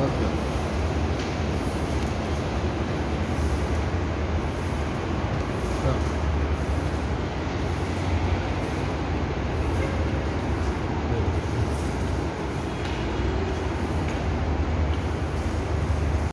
Okay.